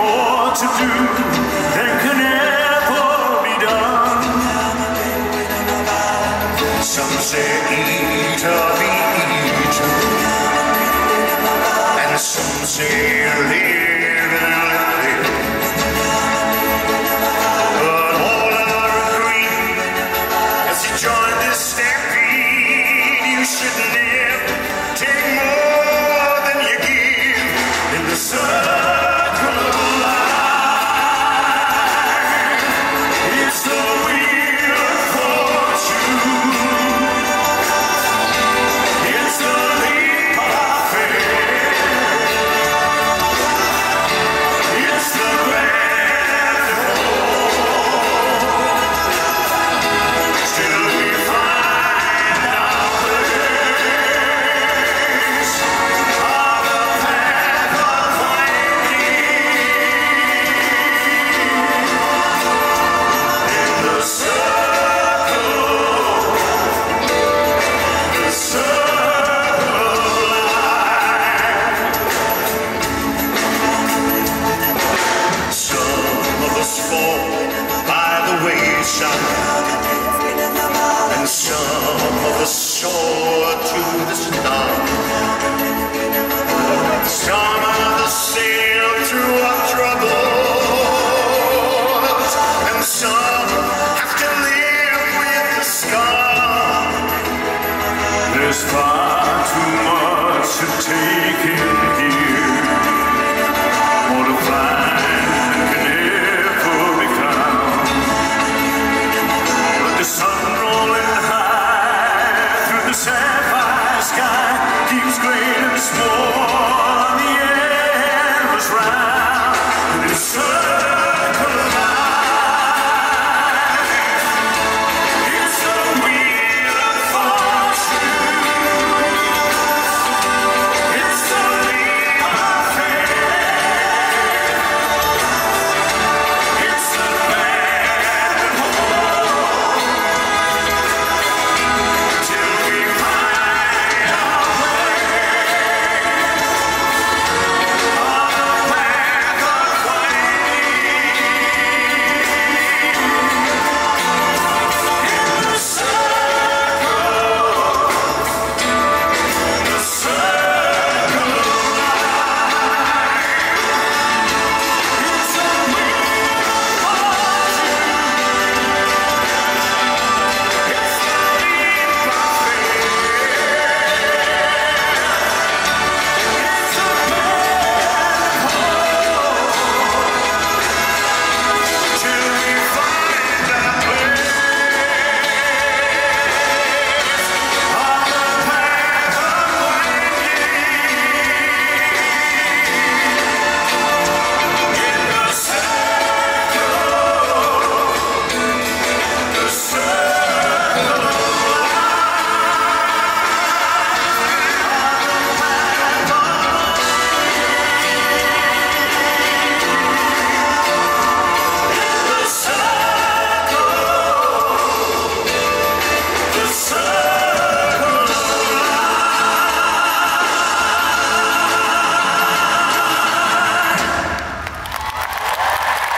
more to do than can ever be done. Some say eat of the eaten, and some say live wayside. And some of us soar to the stars. Some of us sail through our troubles. And some have to live with the scars. There's far too much to take in